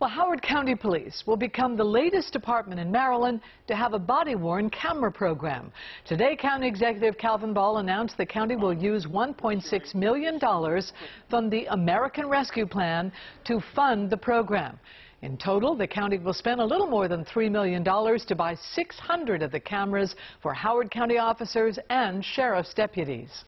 Well, Howard County Police will become the latest department in Maryland to have a body-worn camera program. Today, County Executive Calvin Ball announced the county will use $1.6 million from the American Rescue Plan to fund the program. In total, the county will spend a little more than $3 million to buy 600 of the cameras for Howard County officers and sheriff's deputies.